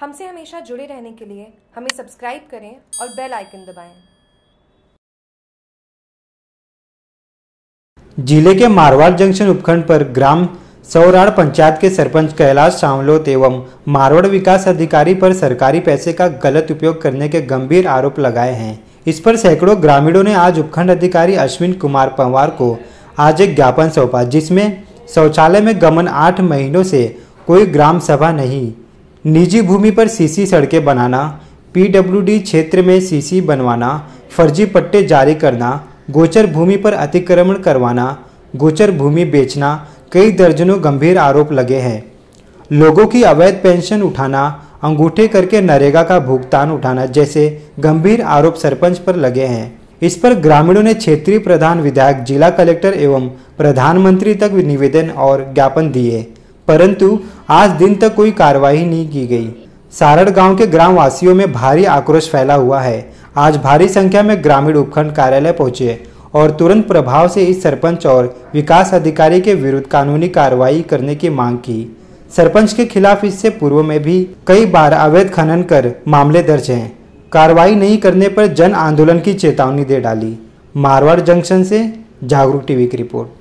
हमसे हमेशा जुड़े रहने के लिए हमें सब्सक्राइब करें और बेल आइकन दबाएँ। ज़िले के मारवाड़ जंक्शन उपखंड पर ग्राम सौराड़ पंचायत के सरपंच कैलाश सांवलोत एवं मारवाड़ विकास अधिकारी पर सरकारी पैसे का गलत उपयोग करने के गंभीर आरोप लगाए हैं इस पर सैकड़ों ग्रामीणों ने आज उपखंड अधिकारी अश्विन कुमार पंवार को आज एक ज्ञापन सौंपा, जिसमें शौचालय में गमन आठ महीनों से कोई ग्राम सभा नहीं निजी भूमि पर सीसी सड़कें बनाना, पीडब्ल्यूडी क्षेत्र में सीसी बनवाना, फर्जी पट्टे जारी करना, गोचर भूमि पर अतिक्रमण करवाना, गोचर भूमि बेचना, कई दर्जनों गंभीर आरोप लगे हैं। लोगों की अवैध पेंशन उठाना, अंगूठे करके नरेगा का भुगतान उठाना जैसे गंभीर आरोप सरपंच पर लगे हैं। इस पर ग्रामीणों ने क्षेत्रीय प्रधान विधायक, जिला कलेक्टर एवं प्रधानमंत्री तक निवेदन और ज्ञापन दिए। परंतु आज दिन तक कोई कार्रवाई नहीं की गई। सारड़ गाँव के ग्राम वासियों में भारी आक्रोश फैला हुआ है। आज भारी संख्या में ग्रामीण उपखंड कार्यालय पहुँचे और तुरंत प्रभाव से इस सरपंच और विकास अधिकारी के विरुद्ध कानूनी कार्रवाई करने की मांग की। सरपंच के खिलाफ इससे पूर्व में भी कई बार अवैध खनन कर मामले दर्ज हैं। कार्रवाई नहीं करने पर जन आंदोलन की चेतावनी दे डाली। मारवाड़ जंक्शन से जागरूक टीवी की रिपोर्ट।